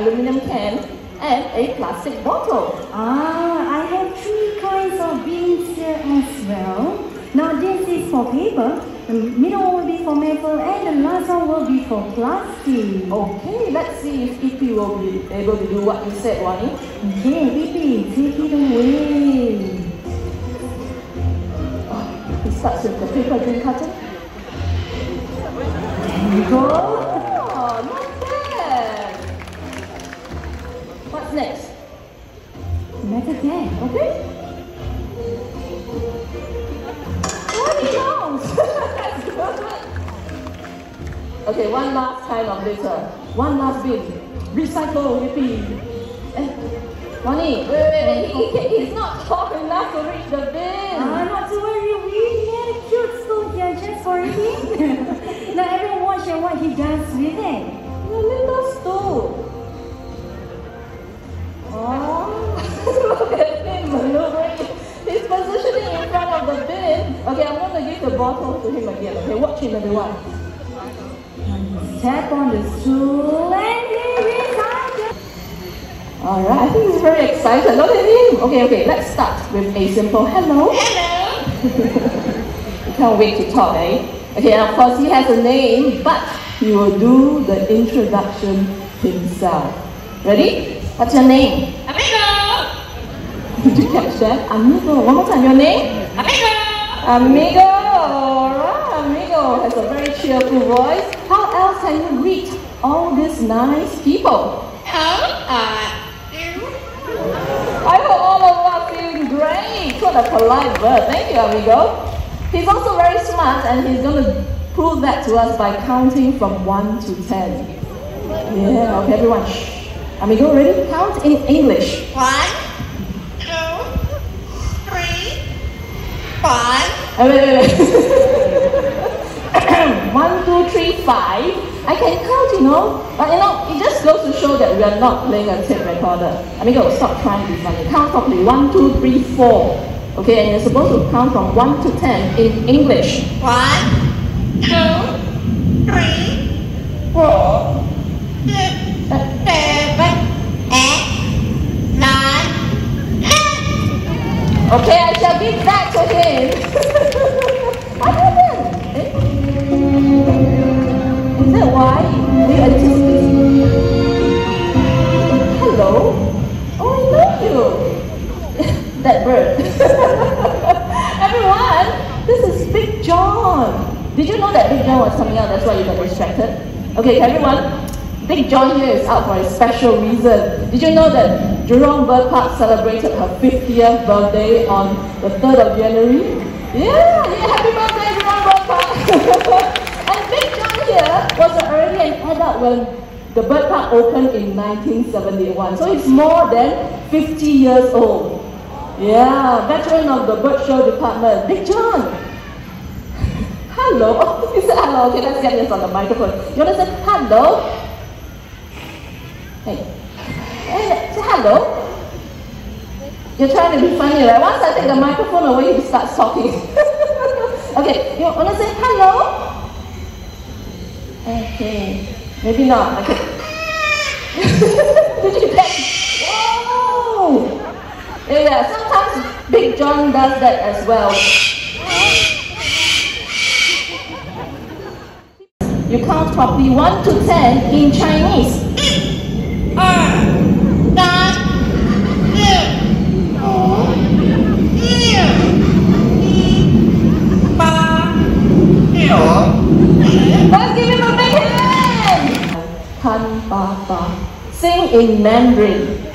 aluminum can, and a plastic bottle. Ah, I have three kinds of beans here as well. Now this is for paper, the middle one will be for metal, and the last one will be for plastic. Okay, let's see if EP will be able to do what you said, Wani. Okay, Pipi, take it away. He starts with the paper drink carton. Metal can. Okay. Twenty pounds. Okay, one last time of litter. One last bin. Recycle, repeat. Eh, Wani, wait, wait, wait. He, he, he's not tall enough to reach the bin. Ah, not to worry, we had a cute here just for him. now everyone watch and what he does with it. To give the bottle to him again. Okay, watch him, everyone. Tap on the stool and. Alright, I think he's very excited. Look at him. Okay, okay, let's start with a simple hello. Hello. You can't wait to talk, eh? Okay, and of course he has a name, but he will do the introduction himself. Ready? What's your name? Amigo. Did you catch that? Amigo. One more time, your name? Amigo. Amigo. Alright, Amigo has a very cheerful voice. How else can you greet all these nice people? Hello. Uh. I hope all of us are feeling great. What a polite bird. Thank you, amigo. He's also very smart and he's going to prove that to us by counting from 1 to 10. Yeah, okay, everyone. Shh. Amigo, ready? Count in English. One, two, three, four. Oh, wait, wait, wait. One, two, three, five. I can count, you know. But you know, it just goes to show that we are not playing a tape recorder. Amigo, stop trying to be funny. Count properly. One, two, three, four. Okay, and you're supposed to count from 1 to 10 in English. One, two, three, four, six, seven, eight, nine, ten. Okay, I shall give that to him. why you anticipate? Hello? Oh, I know you. that bird. Everyone, this is Big John. Did you know that Big John was coming out? That's why you got distracted. Okay, everyone. Big John here is out for a special reason. Did you know that Jurong Bird Park celebrated her 50th birthday on the 3rd of January? Yeah, yeah, happy birthday Jurong Bird Park! Here was already an adult when the bird park opened in 1971. So it's more than 50 years old. Yeah, veteran of the bird show department. Big John! Hello. He said hello. Okay, let's get this on the microphone. You want to say hello? Hey. Hey, say hello. You're trying to be funny, right? Once I take the microphone away, you start talking. okay, you want to say hello? Okay. Maybe not. Okay. Did you catch? Whoa! Yeah, sometimes Big John does that as well. You count properly 1 to 10 in Chinese. 二、Tan Ba Ba. Sing in Mandarin.